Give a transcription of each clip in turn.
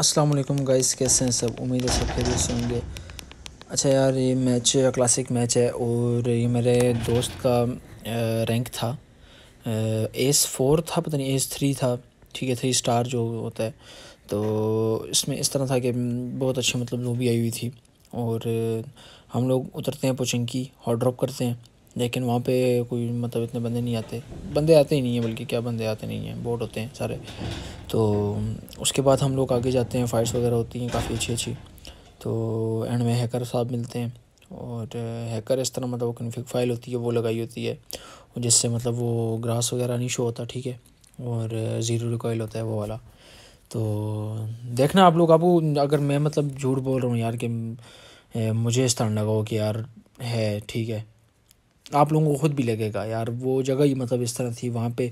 अस्सलाम वालेकुम गाइस, कैसे हैं सब? उम्मीद है सब खैरियत से होंगे। अच्छा यार, ये मैच क्लासिक मैच है और ये मेरे दोस्त का रैंक था। एस फोर था, पता नहीं एस थ्री था। ठीक है थ्री स्टार जो होता है। तो इसमें इस तरह था कि बहुत अच्छी मतलब लूबी आई हुई थी। और हम लोग उतरते हैं पोचिंकी हॉट ड्रॉप करते हैं। लेकिन वहाँ पे कोई मतलब इतने बंदे नहीं आते। बंदे आते ही नहीं हैं बल्कि क्या बंदे आते नहीं हैं बोट होते हैं सारे। तो उसके बाद हम लोग आगे जाते हैं फ़ाइट्स वगैरह होती हैं काफ़ी अच्छी अच्छी तो एंड में हैकर साहब मिलते हैं और हैकर इस तरह मतलब कन्फिक फ़ाइल होती है, वो लगाई होती है, जिससे मतलब वो ग्रास वगैरह नहीं शो होता, ठीक है? और ज़ीरो रिकॉयल होता है वो वाला। तो देखना आप लोग आपको अगर मैं मतलब झूठ बोल रहा हूँ यार कि मुझे इस तरह लगा हो कि यार है, ठीक है? आप लोगों को ख़ुद भी लगेगा, यार वो जगह ही मतलब इस तरह थी, वहाँ पे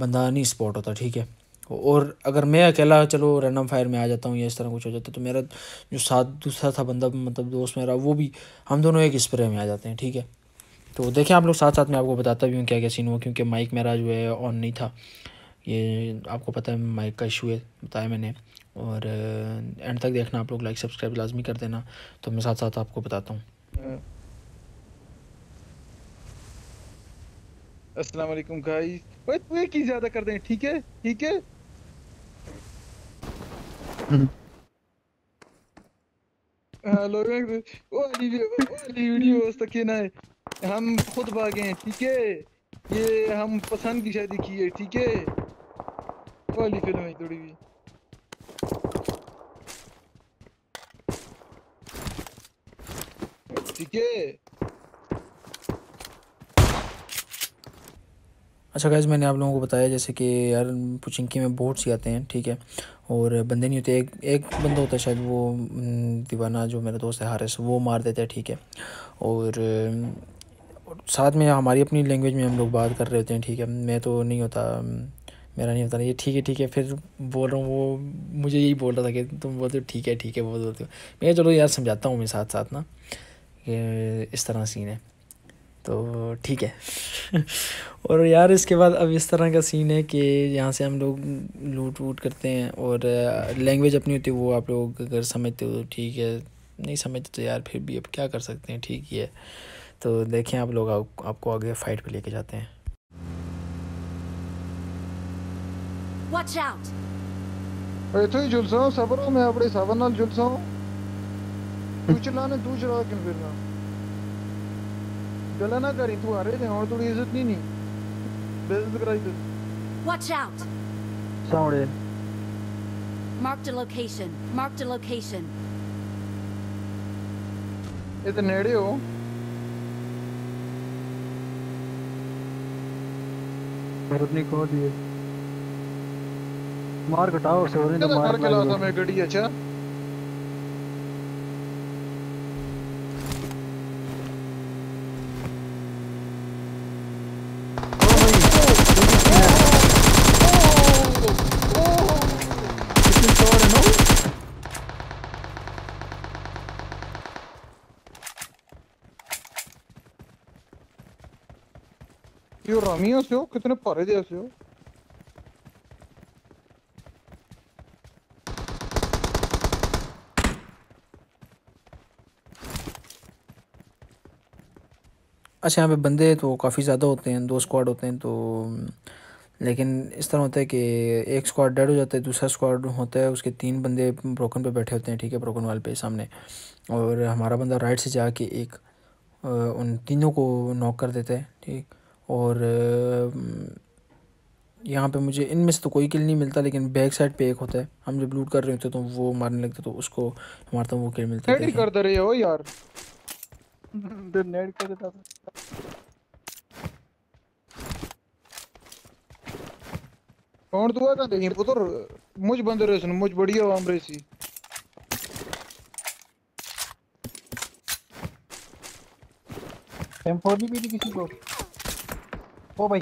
बंदा नहीं स्पॉट होता, ठीक है? और अगर मैं अकेला, चलो रैंडम फायर में आ जाता हूँ या इस तरह कुछ हो जाता है तो मेरा जो साथ, दूसरा था बंदा मतलब दोस्त मेरा, वो भी हम दोनों एक स्प्रे में आ जाते हैं, ठीक है? तो देखें आप लोग साथ साथ में आपको बताता भी हूँ क्या क्या सीन हुआ, क्योंकि माइक मेरा जो है ऑन नहीं था। ये आपको पता है माइक का इशू है, बताया मैंने। और एंड तक देखना आप लोग लाइक सब्सक्राइब लाजमी कर देना तो मैं साथ साथ आपको बताता हूँ। अस्सलाम वालेकुम गाइस ओए तू एक ही ज़्यादा कर दें, ठीक है? ठीक है? हेलो ओ वाली वीडियो तक ना है। हम खुद भागे हैं, ठीक है? ये हम पसंद की शादी की है, ठीक है? वाली फ़िल्म है थोड़ी भी ठीक है? अच्छा गैस मैंने आप लोगों को बताया जैसे कि यार पुचिंकी में बोट्स ही आते हैं, ठीक है? और बंदे नहीं होते, एक एक बंदा होता है शायद वो दीवाना जो मेरा दोस्त है हारिस, वो मार देता है, ठीक है? और साथ में हमारी अपनी लैंग्वेज में हम लोग बात कर रहे होते हैं, ठीक है? मैं तो नहीं होता मेरा नहीं होता, ये ठीक है ठीक है, फिर बोल रहा हूँ, वो मुझे यही बोल रहा था कि तुम बोलते हो, ठीक है ठीक है बोल बोलते हो। मैं चलो यार, समझाता हूँ मैं साथ साथ ना इस तरह सीन है। तो ठीक है और यार इसके बाद अब इस तरह का सीन है कि यहाँ से हम लोग लूट वूट करते हैं और लैंग्वेज अपनी होती है वो आप लोग अगर समझते हो तो ठीक है नहीं समझते तो यार फिर भी अब क्या कर सकते हैं ठीक ही है तो देखें आप लोग आप, आपको आगे फाइट पे लेके जाते हैं Watch out! ਇੱਥੇ ਹੀ ਜੁਲਸਾਂ ਸਬਰੋ ਮੈਂ ਆਪਣੇ ਸਬਰ ਨਾਲ ਜੁਲਸਾਂ ਤੂੰ ਚਲਾਣੇ ਤੂੰ ਚਲਾ ਕਿਉਂ ਫਿਰਨਾ इज़्ज़त नहीं नहीं बेइज्जत कराई तू। Watch out. सामने Marked a location. Marked a location. ये तो नेड़े हो। भरत नहीं खो दिए। मार घटाओ से और तो मार के लाता मैं गड़ी अच्छा? कितने पारे दे से अच्छा यहाँ पे बंदे तो काफ़ी ज़्यादा होते हैं, दो स्क्वाड होते हैं तो लेकिन इस तरह होता है कि एक स्क्वाड डेड हो जाता है, दूसरा स्क्वाड होता है, उसके तीन बंदे ब्रोकन पे बैठे होते हैं, ठीक है ब्रोकन वाल पे सामने। और हमारा बंदा राइट से जाके एक उन तीनों को नॉक कर देता है, ठीक? और यहाँ पे मुझे इनमें से तो कोई किल नहीं मिलता लेकिन बैक साइड पे एक होता है। हम जब लूट कर रहे होते तो वो मारने लगते तो उसको मारता हूँ वो किल मिलता है कर दे रहे हो यार। नेट कर देता कौन दुआ था देखिए पुत्र मुझ बंदे रहे सुन मुझ बढ़िया वाम रेसी एम4 नहीं मिली किसी को? ओ भाई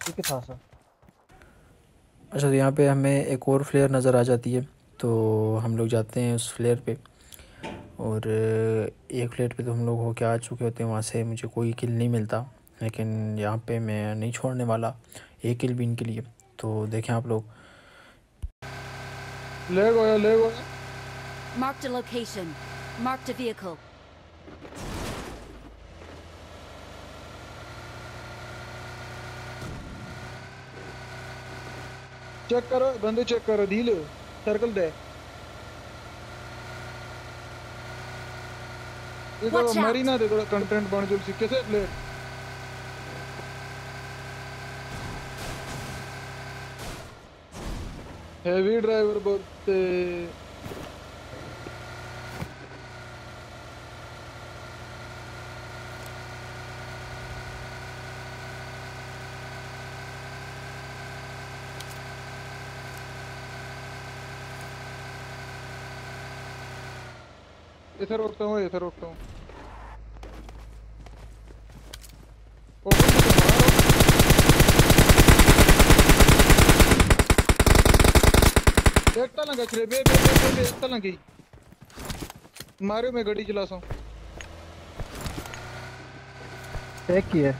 ठीक है था सर अच्छा तो यहाँ पे हमें एक और फ्लेयर नज़र आ जाती है तो हम लोग जाते हैं उस फ्लेयर पे। और एक फ्लेयर पे तो हम लोग हो के आ चुके होते हैं वहाँ से मुझे कोई किल नहीं मिलता लेकिन यहाँ पे मैं नहीं छोड़ने वाला एक किल भी इनके लिए। तो देखें आप लोग। ले गया ले गया Marked a location. Marked a vehicle. Check करो बंदे चेक करो ढील सर्कल दे। इधर मरी ना दे थोड़ा कंटेंट बन जुल सिक्के से प्लेयर हेवी ड्राइवर बोलते इधर रोकता हूँ इधर रोकता हूँ। तो एक तला गच रे बे बे बे बे बे एक तला गई। मारो मैं गाड़ी चला हूँ। चेक किया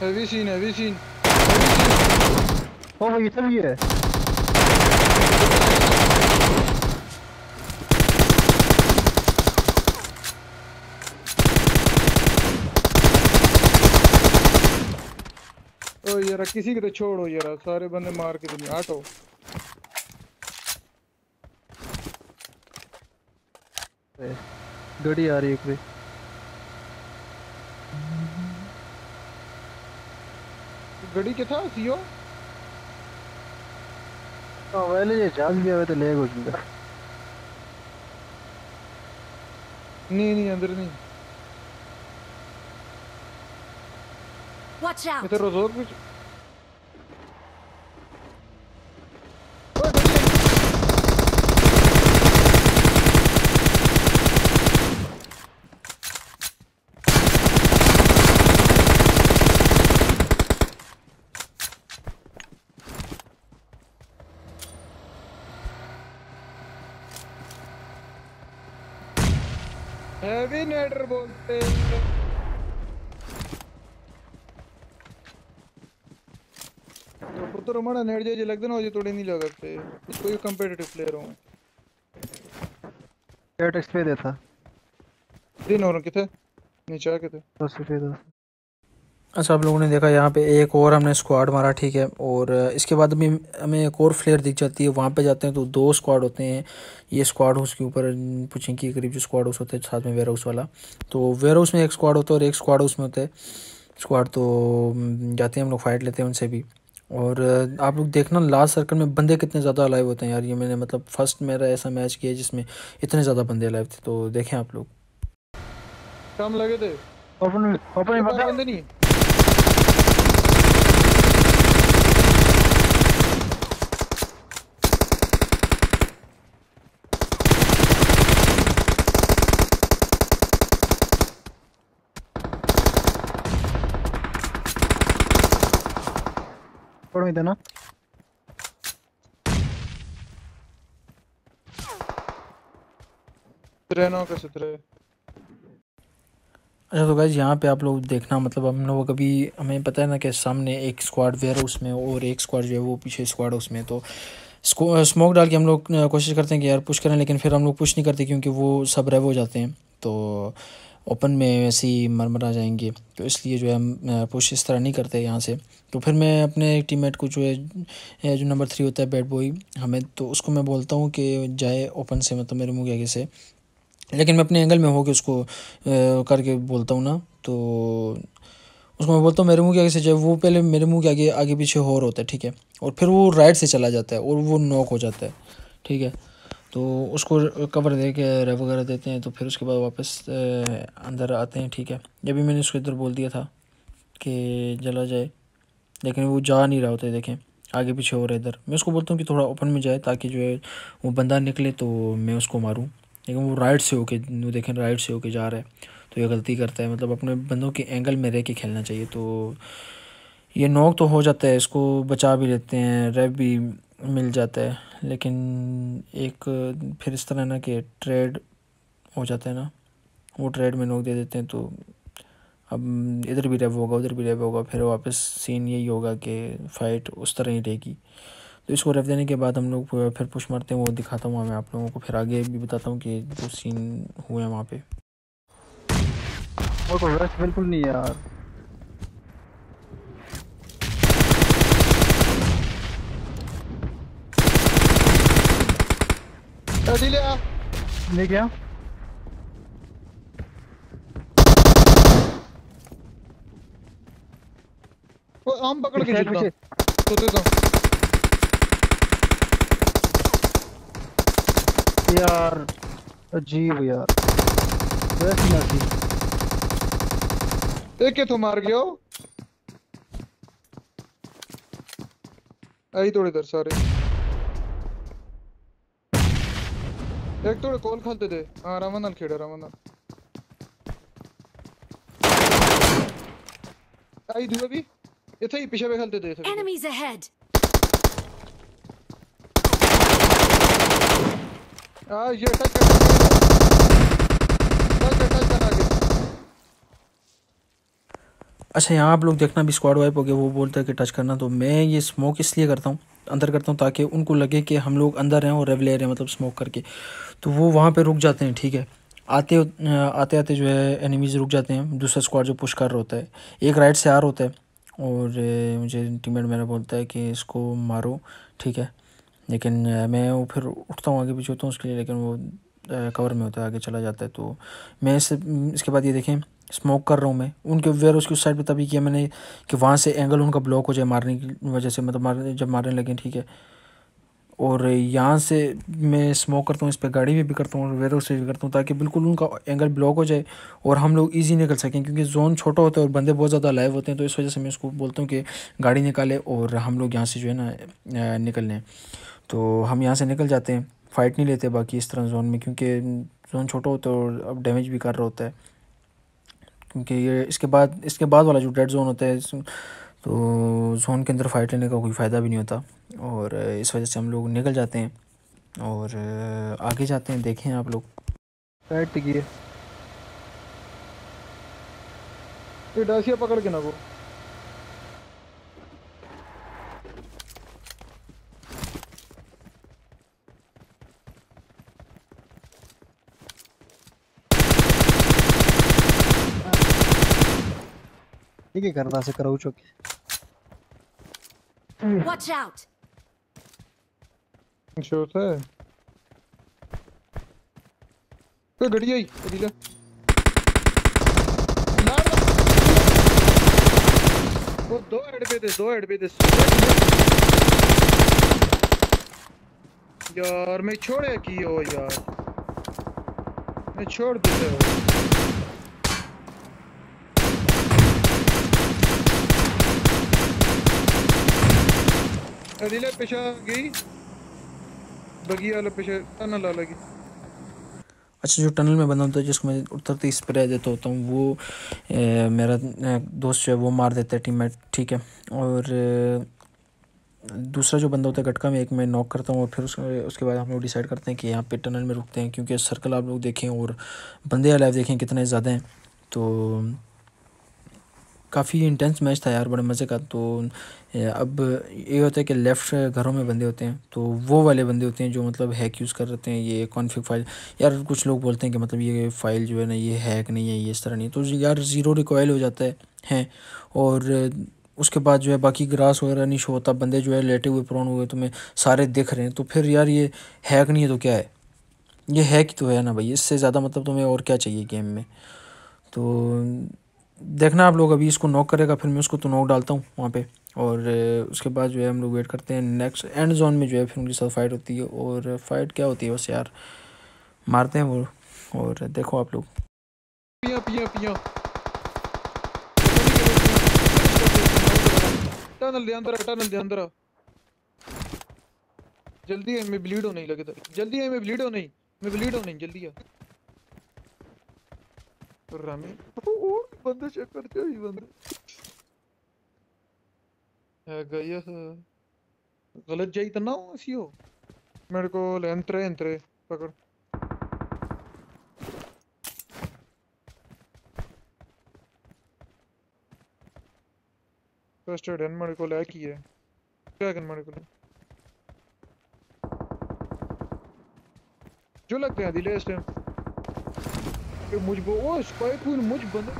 heavy scene heavy scene heavy scene ओ भाई इधर भी है। ओ यार किसी को तो छोड़ो यार सारे बंदे मार के दुनिया हटो। गाड़ी आ रही है पे गाड़ी के था सीओ? हाँ पहले ये जहाज़ भी आवे तो ले कुछ नहीं नहीं नहीं अंदर नहीं। Watch out! इधर रोज और कुछ हैवी नेडर बोलते। हमारा नेट जे लगते ना मुझे थोड़े नहीं लगते कोई कंपेटिटिव प्लेयर हूँ क्या टेक्स्ट पे देता। दिन और किथे नीचे आके थे दस रुपये दस। अच्छा आप लोगों ने देखा यहाँ पे एक और हमने स्क्वाड मारा ठीक है। और इसके बाद हमें हमें एक और फ्लेयर दिख जाती है वहाँ पे जाते हैं तो दो स्क्वाड होते हैं। ये स्क्वाड हाउस के ऊपर पूछें कि करीब जो स्क्वाड हाउस होते हैं साथ में वेयर हाउस वाला। तो वेयर हाउस में एक स्क्वाड होता है और एक स्क्वाड हाउस में होता है। स्क्वाड तो जाते हैं हम लोग फाइट लेते हैं उनसे भी। और आप लोग देखना लास्ट सर्कल में बंदे कितने ज़्यादा अलाइव होते हैं यार ये मैंने मतलब फ़र्स्ट मेरा ऐसा मैच किया जिसमें इतने ज़्यादा बंदे अलाइव थे तो देखें आप लोग। कम लगे थे। ओपन ओपन बंदे। नहीं में था ना. ट्रेनों के सतरे अच्छा तो गाइज़ यहाँ पे आप लोग देखना मतलब हम लोग अभी हमें पता है ना कि सामने एक स्क्वाड वेयर हाउस में और एक स्क्वाड जो है वो पीछे स्क्वाड हाउस में तो स्मोक डाल के हम लोग कोशिश करते हैं कि यार पुश करें लेकिन फिर हम लोग पुश नहीं करते क्योंकि वो सब रेव हो जाते हैं तो ओपन में वैसे ही मरमरा जाएँगे। तो इसलिए जो है हम पुश इस तरह नहीं करते यहाँ से। तो फिर मैं अपने टीममेट को जो है जो नंबर थ्री होता है बैड बॉय हमें तो उसको मैं बोलता हूँ कि जाए ओपन से मतलब मेरे मुँह के आगे से। लेकिन मैं अपने एंगल में होकर उसको करके बोलता हूँ ना तो उसको मैं बोलता हूँ, मेरे मुँह के आगे से जब वो पहले मेरे मुँह के आगे आगे पीछे और होता है, ठीक है? और फिर वो राइट से चला जाता है और वो नॉक हो जाता है, ठीक है? तो उसको कवर दे के रेव वगैरह देते हैं तो फिर उसके बाद वापस अंदर आते हैं, ठीक है? जब भी मैंने उसको इधर बोल दिया था कि जला जाए। लेकिन वो जा नहीं रहा होता देखें। आगे पीछे हो रहा है इधर। मैं उसको बोलता हूँ कि थोड़ा ओपन में जाए, ताकि जो है वो बंदा निकले तो मैं उसको मारूँ। लेकिन वो राइट से होके, वो देखें राइट से होके जा रहा है। तो ये गलती करता है। मतलब अपने बंदों के एंगल में रह के खेलना चाहिए। तो ये नोक तो हो जाता है, इसको बचा भी लेते हैं रेव भी मिल जाता है, लेकिन एक फिर इस तरह ना कि ट्रेड हो जाता है ना, वो ट्रेड में नोक दे देते हैं तो अब इधर भी रेव होगा, उधर भी रेव होगा, फिर वापस सीन यही होगा कि फ़ाइट उस तरह ही रहेगी। तो इसको रेव देने के बाद हम लोग फिर पुश मारते हैं, वो दिखाता हूँ मैं आप लोगों को, फिर आगे भी बताता हूँ कि जो सीन हुए हैं वहाँ पे। तो बिल्कुल नहीं है आ ले गया। वो आम पकड़ के पीछे, पीछे। तो यार अजीब यार। वेस्ट ना थी एक के तो मार गया हो। आई थोड़ी इधर सारे एक थोड़े कॉल खालते थे हाँ रामन नाल खेड़ा आई दूए भी इथे ही पीछे पे खेलते थे इथे भी। Enemies ahead! हाँ ये टच कर टच कर टच कर आगे अच्छा यहाँ आप लोग देखना भी स्क्वाड वाइप हो गया वो बोलता है कि टच करना तो मैं ये स्मोक इसलिए करता हूँ अंदर करता हूँ ताकि उनको लगे कि हम लोग अंदर हैं और रेव ले रहे हैं मतलब स्मोक करके। तो वो वहाँ पे रुक जाते हैं, ठीक है। आते आते आते जो है एनिमीज रुक जाते हैं। दूसरा स्क्वाड जो पुश कर होता है, एक राइट से आर होता है। और मुझे टीममेट मेरा बोलता है कि इसको मारो, ठीक है। लेकिन मैं वो फिर उठता हूँ आगे पीछे होता हूँ उसके लिए, लेकिन वो कवर में होता है, आगे चला जाता है। तो मैं इस, इसके बाद ये देखें स्मोक कर रहा हूँ मैं। उनके वेयर उसकी उस साइड पे तभी किया मैंने कि वहाँ से एंगल उनका ब्लॉक हो जाए मारने की वजह से मतलब मारने, जब मारने लगे, ठीक है। और यहाँ से मैं स्मोक करता हूँ, इस पर गाड़ी में भी करता हूँ और वेयर से भी करता हूँ ताकि बिल्कुल उनका एंगल ब्लॉक हो जाए और हम लोग ईजी निकल सकें, क्योंकि जोन छोटा होता है और बंदे बहुत ज़्यादा लाइव होते हैं तो इस वजह से मैं उसको बोलता हूँ कि गाड़ी निकाले और हम लोग यहाँ से जो है ना निकल लें। तो हम यहाँ से निकल जाते हैं फ़ाइट नहीं लेते बाकी इस तरह जोन में, क्योंकि जोन छोटा होता है और अब डैमेज भी कर रहा होता है। क्योंकि ये इसके बाद इसके बाद वाला जो डेड जोन होता है तो जोन के अंदर फाइट लेने का कोई फ़ायदा भी नहीं होता। और इस वजह से हम लोग निकल जाते हैं और आगे जाते हैं, देखें आप लोग। पकड़ के ना वो। ठीक है करता से कराऊ चुके। Watch out! शोर है। कोई गड़ी आई मार दो। वो दो हेड पे थे दो हेड पे थे। यार मैं छोड़े की हो यार? मैं छोड़ देते हो अदिले पेशा गई बगी वाला पेशा टनल वाला की अच्छा जो टनल में बंदा होता है जिसको मैं उतरते स्प्रे देता होता हूँ वो ए, मेरा दोस्त जो है वो मार देता है टीममेट ठीक है और दूसरा जो बंदा होता है गटका में एक मैं नॉक करता हूँ और फिर उसके उसके बाद हम लोग डिसाइड करते हैं कि यहाँ पे टनल में रुकते हैं क्योंकि सर्कल आप लोग देखें और बंदे लाइव देखें कितने ज़्यादा हैं तो काफ़ी इंटेंस मैच था यार, बड़े मज़े का। तो अब ये होता है कि लेफ़्ट घरों में बंदे होते हैं तो वो वाले बंदे होते हैं जो मतलब हैक यूज़ कर रहे हैं, ये कॉन्फ़िग फ़ाइल यार, कुछ लोग बोलते हैं कि मतलब ये फ़ाइल जो है ना, ये हैक नहीं है, ये इस तरह नहीं। तो यार ज़ीरो रिकॉयल हो जाता है, हैं। और उसके बाद जो है, बाकी ग्रास वगैरह नहीं शो होता, बंदे जो है लेटे हुए प्रोन हुए तुम्हें सारे दिख रहे हैं। तो फिर यार, ये हैक नहीं है तो क्या है? ये हैक तो है ना भाई, इससे ज़्यादा मतलब तुम्हें और क्या चाहिए गेम में? तो देखना आप लोग, अभी इसको नॉक करेगा, फिर मैं उसको तो नॉक डालता हूँ वहाँ पे। और उसके बाद जो है हम लोग वेट करते हैं नेक्स्ट एंड जोन में जो है फिर उनके साथ फाइट होती है। और फाइट क्या होती है बस यार, मारते हैं वो। और, देखो आप लोग। जल्दी है, मैं ब्लीड होने लगे था जल्दी है, मैं ब्लीड होने मैं ब्लीड होने ही। जल्दी आ रामी ओ। बंदे चेक करते हो ही बंदे है गया गलत जाई तो ना हो ऐसी हो। मेरे को ले एंट्रे एंट्रे पकड़। फ़र्स्ट एड एंड मेरे को ले ಕಸ್ಟರ್ಡ್ ಹೆಣ್ಣು ಮಾಡ್ಕೊಳ್ಳಿ ಹಾಕಿಗೆ ಡ್ರ್ಯಾಗನ್ ಮಾಡ್ಕೊಳ್ಳಿ जो लगते हैं दिले इस टाइम मुझ ओ स्पाइक हुई मुझ बंदा।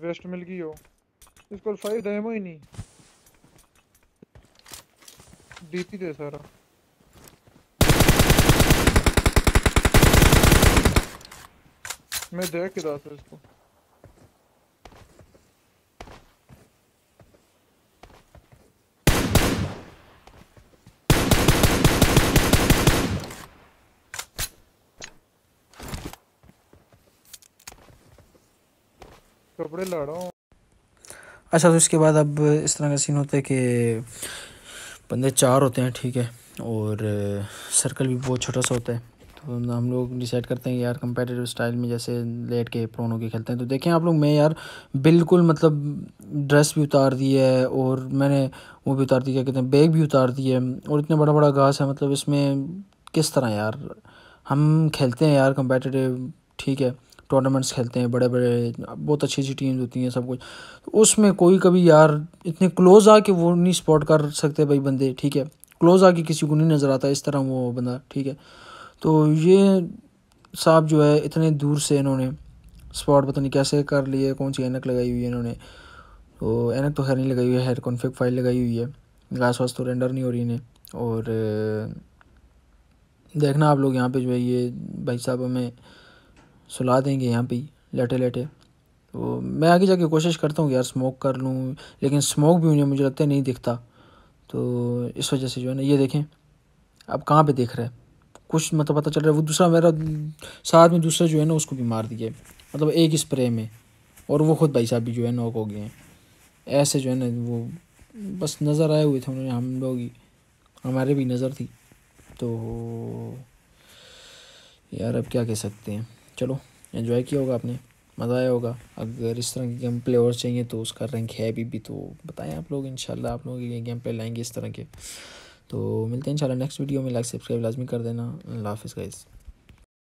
वेस्ट मिल गई हो। इसको फाइव डेमो ही नहीं। डीपी दे सारा। मैं देख के दास इसको। कपड़े ला रहा हूँ। अच्छा तो इसके बाद अब इस तरह का सीन होता है कि बंदे चार होते हैं, ठीक है, और सर्कल भी बहुत छोटा सा होता है। तो हम लोग डिसाइड करते हैं यार कंपेटिटिव स्टाइल में जैसे लेट के प्रोनो के खेलते हैं। तो देखें आप लोग, मैं यार बिल्कुल मतलब ड्रेस भी उतार दी है और मैंने वो भी उतार दी, क्या कहते हैं बैग भी उतार दी है और इतना बड़ा बड़ा घास है मतलब इसमें किस तरह यार? हम खेलते हैं यार कंपेटिटिव ठीक है टूर्नामेंट्स खेलते हैं बड़े बड़े बहुत अच्छी अच्छी टीम्स होती हैं, सब कुछ। तो उसमें कोई कभी यार इतने क्लोज आ आके वो नहीं स्पॉट कर सकते भाई बंदे, ठीक है? क्लोज आके किसी को नहीं नज़र आता इस तरह वो बंदा, ठीक है? तो ये साहब जो है, इतने दूर से इन्होंने स्पॉट पता नहीं कैसे कर लिए, कौन सी एनक लगाई हुई है इन्होंने। तो एनक तो खैर नहीं लगाई हुई है हेयर कॉन्फिक फ़ाइल लगाई हुई है। घास वास तो रेंडर नहीं हो रही इन्हें। और, देखना आप लोग यहाँ पे जो है ये भाई साहब हमें सुला देंगे यहाँ पे लेटे लेटे। तो मैं आगे जाके कोशिश करता हूँ यार स्मोक कर लूँ, लेकिन स्मोक भी उन्हें मुझे लगता है नहीं दिखता। तो इस वजह से जो है ना, ये देखें अब कहाँ पे देख रहा है? कुछ मतलब पता चल रहा है, वो दूसरा मेरा, साथ में दूसरा जो है ना, उसको भी मार दिया मतलब एक स्प्रे में, और वो खुद भाई साहब भी जो है नॉक हो गए हैं। ऐसे जो है ना, वो बस नज़र आए हुए थे उन्होंने हम लोग ही, हमारे भी नज़र थी। तो यार, अब क्या कह सकते हैं? चलो एंजॉय किया होगा आपने, मज़ा आया होगा। अगर इस तरह के गेम प्ले और चाहिए तो उसका रैंक है अभी भी तो बताएँ आप लोग, इंशाल्लाह आप लोग ये गेम प्ले लाएँगे इस तरह के। तो मिलते हैं इंशाल्लाह नेक्स्ट वीडियो में लाइक सब्सक्राइब लाजमी कर देना। अल्लाह हाफ़िज़ गाइज़